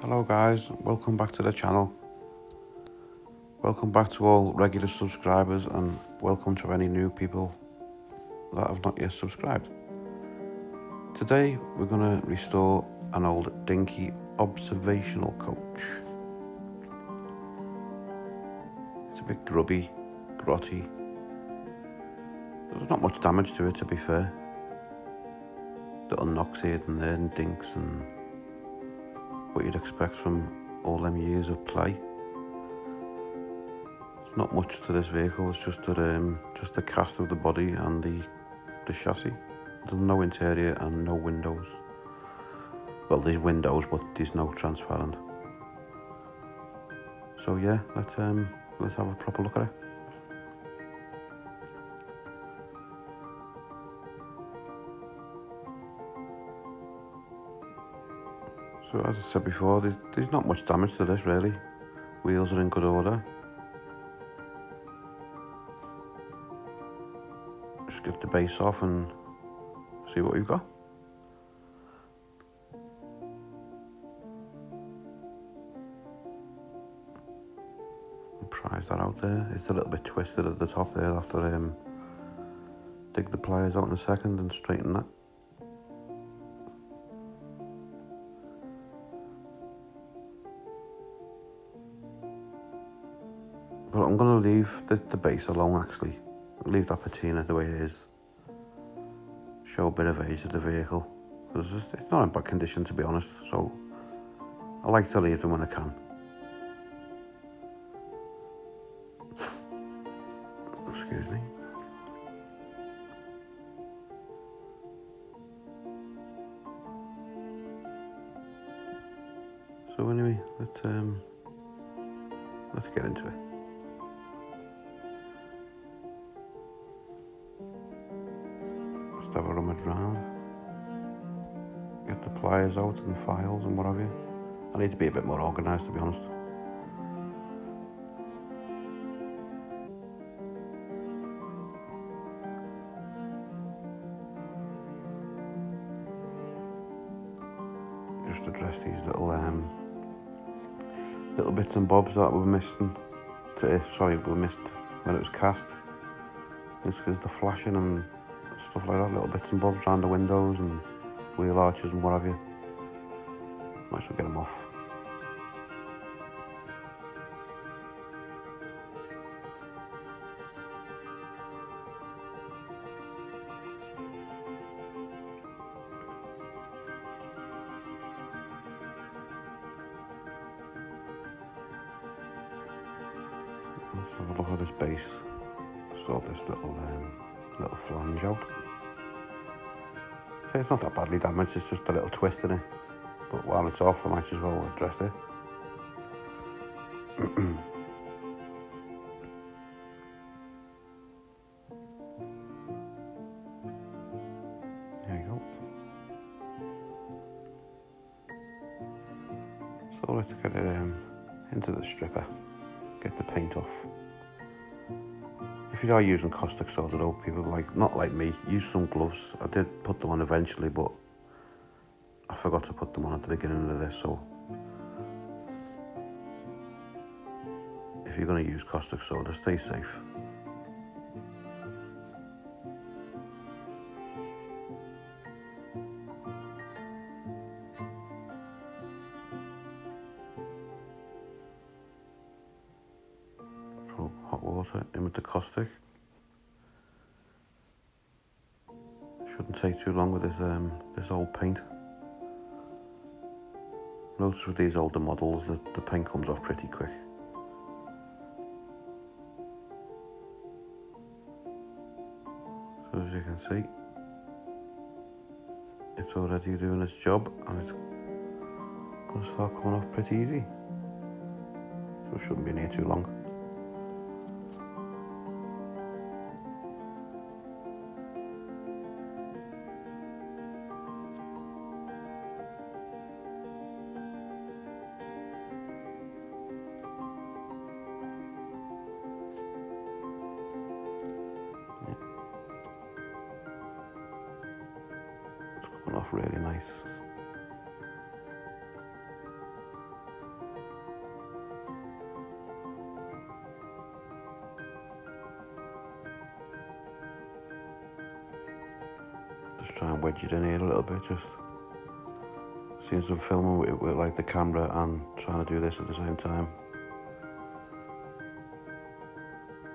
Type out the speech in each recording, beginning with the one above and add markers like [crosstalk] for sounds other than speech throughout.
Hello guys, welcome back to the channel. Welcome back to all regular subscribers and welcome to any new people that have not yet subscribed. Today we're going to restore an old Dinky observational coach. It's a bit grubby, grotty. There's not much damage to it to be fair. Little knocks here and there and dinks and what you'd expect from all them years of play. There's not much to this vehicle, it's just the, um, just the cast of the body and the, the chassis. There's no interior and no windows. Well, there's windows, but there's no transparent. So yeah, let's um, let's have a proper look at it. So as I said before, there's, there's not much damage to this really. Wheels are in good order. Just get the base off and see what we've got. Prise that out there. It's a little bit twisted at the top there. after um, dig the pliers out in a second and straighten that. Leave the, the base alone actually. Leave that patina the way it is. Show a bit of age of the vehicle. Because it's not in bad condition to be honest, so I like to leave them when I can. [coughs] Excuse me. So anyway, let's um let's get into it. Get the pliers out and files and what have you. I need to be a bit more organised to be honest. Just address these little um, little bits and bobs that were missing. To, sorry, were missed when it was cast. It's because the flashing and stuff like that, little bits and bobs around the windows and wheel arches and what have you. Might as well get them off. Let's have a look at this base. Sort this little um, little flange out. So it's not that badly damaged, it's just a little twist in it. But while it's off, I might as well address it. [clears throat] there you go. So let's get it um, into the stripper, get the paint off. If you are using caustic soda though, people like, not like me, use some gloves. I did put them on eventually, but I forgot to put them on at the beginning of this, so if you're to use caustic soda, stay safe. Water in with the caustic. Shouldn't take too long with this um, this old paint. Notice with these older models that the paint comes off pretty quick. So as you can see, it's already doing its job and it's going to start coming off pretty easy. So it shouldn't be near too long. Just try and wedge it in here a little bit, just seeing some filming with, with like the camera and trying to do this at the same time.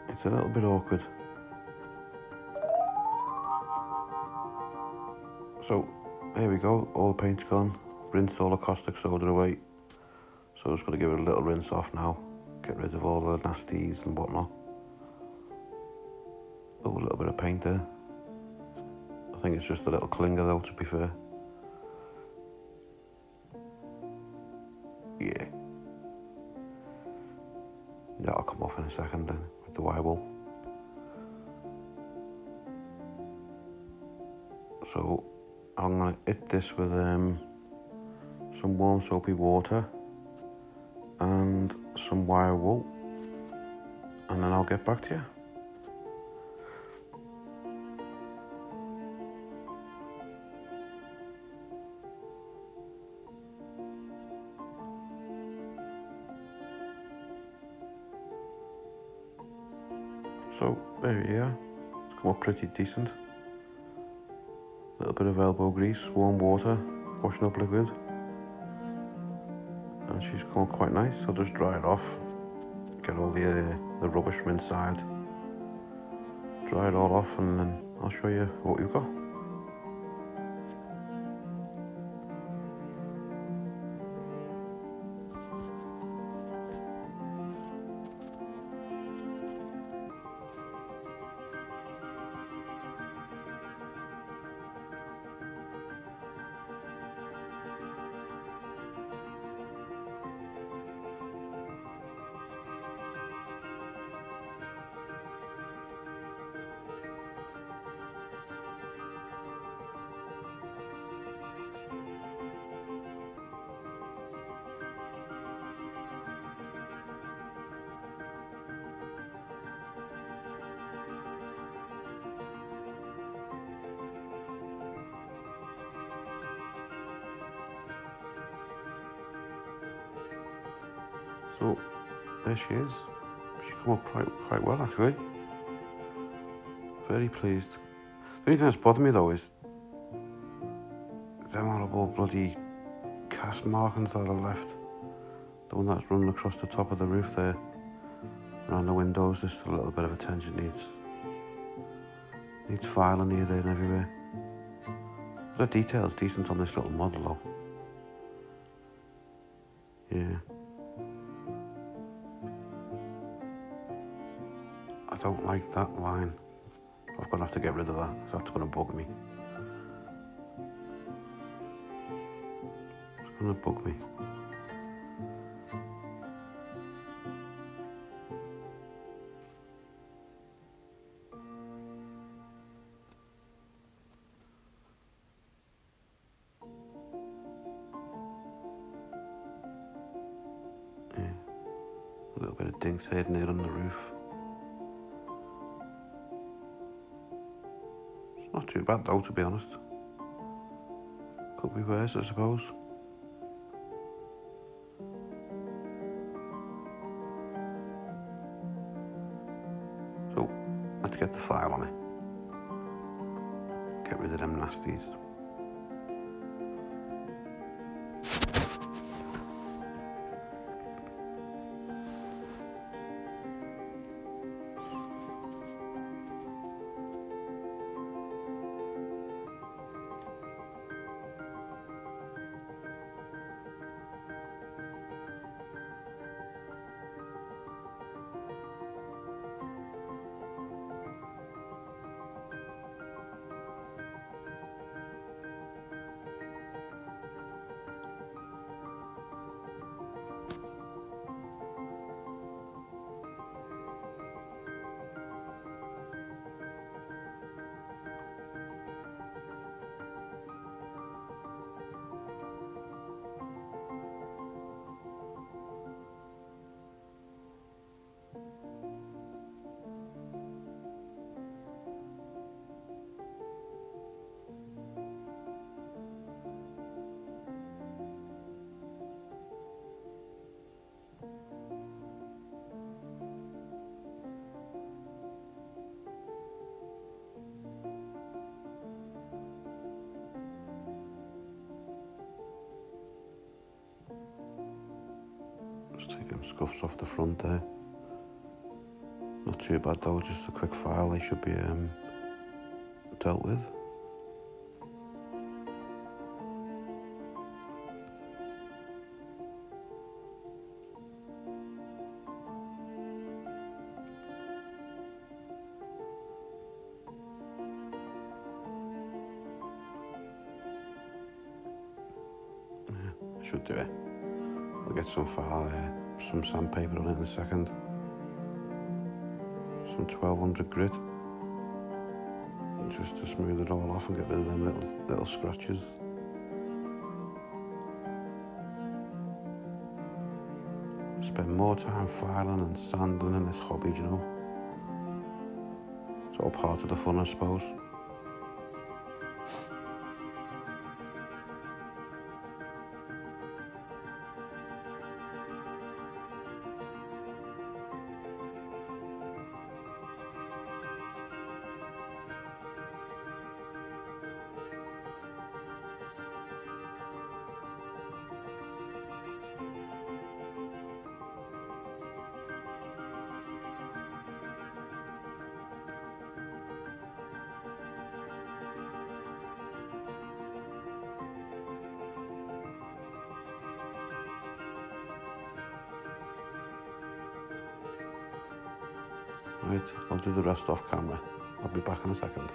It's a little bit awkward. So here we go, all the paint's gone, rinsed all the caustic soda away. So I'm just going to give it a little rinse off now, get rid of all the nasties and whatnot. Oh, a little bit of paint there. I think it's just a little clinger though, to be fair. Yeah. That'll come off in a second then with the wire wool. So I'm gonna hit this with um, some warm soapy water and some wire wool and then I'll get back to you. You are. It's come up pretty decent. A little bit of elbow grease, warm water, washing up liquid. And she's come up quite nice. I'll just dry it off. Get all the uh, the rubbish from inside. Dry it all off and then I'll show you what you've got. There she is. She come up quite quite well actually. Very pleased. The only thing that's bothered me though is them horrible bloody cast markings that are left. The one that's running across the top of the roof there. Around the windows, just a little bit of attention needs needs filing here, there and everywhere. The detail's decent on this little model though. Yeah. Don't like that line. I'm gonna have to get rid of that, that's gonna bug me. It's gonna bug me. Not too bad though, to be honest. Could be worse, I suppose. So, let's get the file on it. Get rid of them nasties. Just taking scuffs off the front there. Not too bad though, just a quick file, they should be um, dealt with. should do it. I'll get some file, uh, some sandpaper on it in a second. Some 1200 grit. Just to smooth it all off and get rid of them little, little scratches. Spend more time filing and sanding in this hobby, you know. It's all part of the fun, I suppose. Right, I'll do the rest off camera. I'll be back in a second.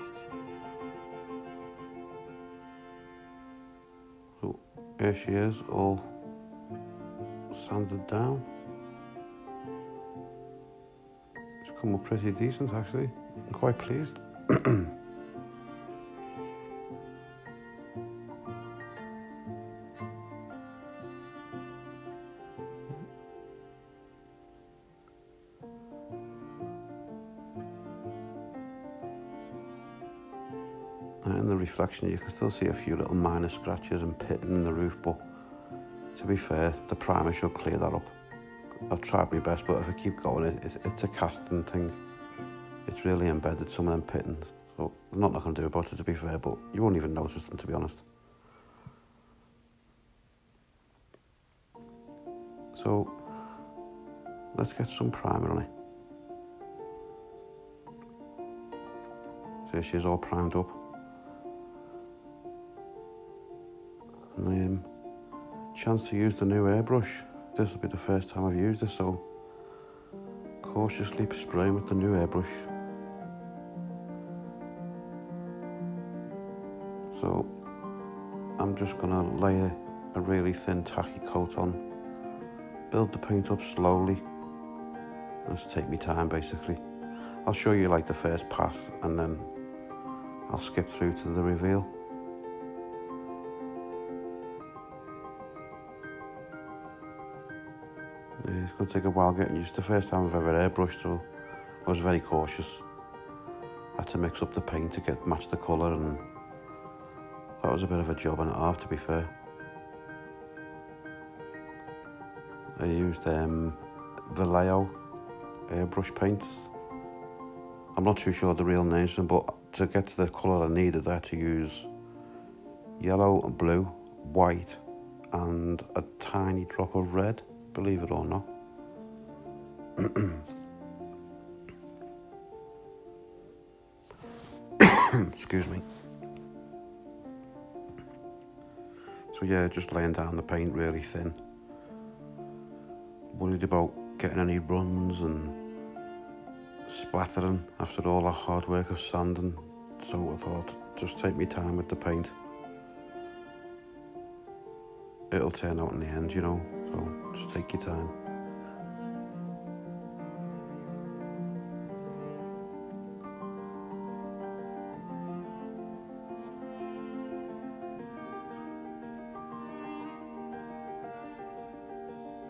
So, here she is, all sanded down. It's come up pretty decent actually. I'm quite pleased. [clears throat] in the reflection you can still see a few little minor scratches and pitting in the roof but to be fair the primer should clear that up. I've tried my best but if I keep going it, it's a casting thing. It's really embedded some of them pittings. So there's not going to do about it to be fair but you won't even notice them to be honest. So let's get some primer on it. So she's all primed up chance to use the new airbrush. This will be the first time I've used this, so cautiously spraying with the new airbrush. So I'm just gonna lay a, a really thin tacky coat on, build the paint up slowly, just take me time basically. I'll show you like the first pass and then I'll skip through to the reveal. It's going to take a while getting used to. The first time I've ever airbrushed, so I was very cautious. I had to mix up the paint to get match the colour, and that was a bit of a job and a half, to be fair. I used um, Vallejo airbrush paints. I'm not too sure the real names, but to get to the colour I needed, I had to use yellow and blue, white, and a tiny drop of red believe it or not. [coughs] Excuse me. So yeah, just laying down the paint really thin. Worried about getting any runs and splattering after all the hard work of sanding. So I thought, just take me time with the paint. It'll turn out in the end, you know. So just take your time.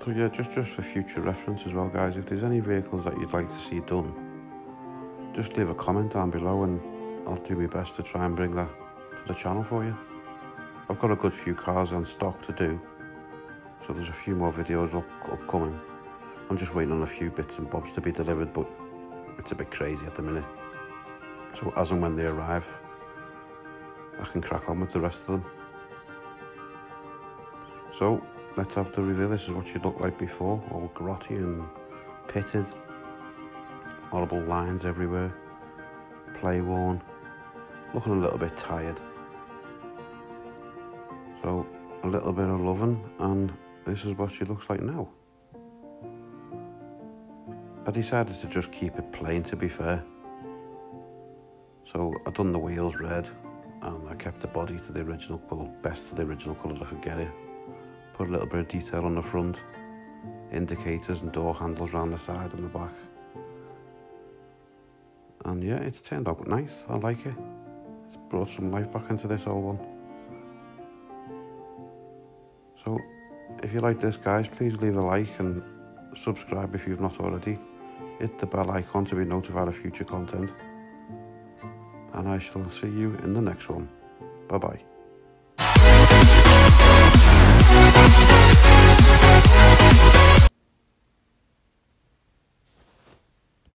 So yeah, just, just for future reference as well, guys, if there's any vehicles that you'd like to see done, just leave a comment down below and I'll do my best to try and bring that to the channel for you. I've got a good few cars on stock to do, so there's a few more videos up, upcoming. I'm just waiting on a few bits and bobs to be delivered, but it's a bit crazy at the minute. So as and when they arrive, I can crack on with the rest of them. So, let's have the reveal. This is what she looked like before, all grotty and pitted. Horrible lines everywhere. Play worn. Looking a little bit tired. So a little bit of loving and this is what she looks like now. I decided to just keep it plain to be fair. So I done the wheels red and I kept the body to the original colour, best to the original colours I could get it. Put a little bit of detail on the front, indicators and door handles around the side and the back. And yeah, it's turned out nice, I like it. It's brought some life back into this old one. So if you like this guys, please leave a like and subscribe if you've not already. Hit the bell icon to be notified of future content. And I shall see you in the next one. Bye bye.